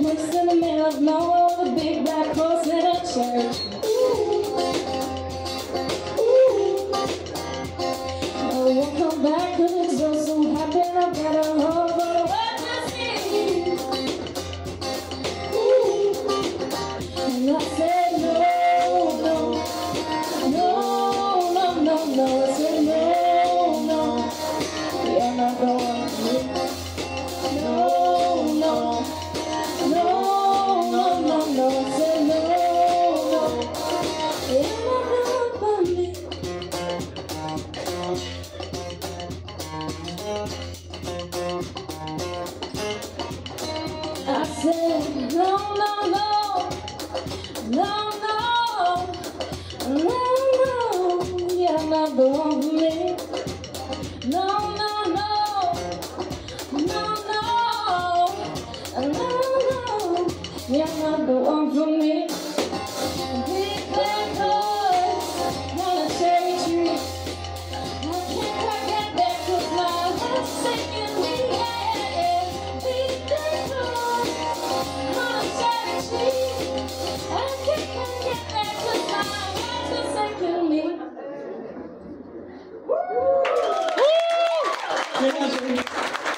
Mixing the middle of nowhere with a big black horse in a church. I said, no, no, no, no, no, no, no, you're not the one for me. No, no, no, no, no, no, no, you're not the one for me. Tree. I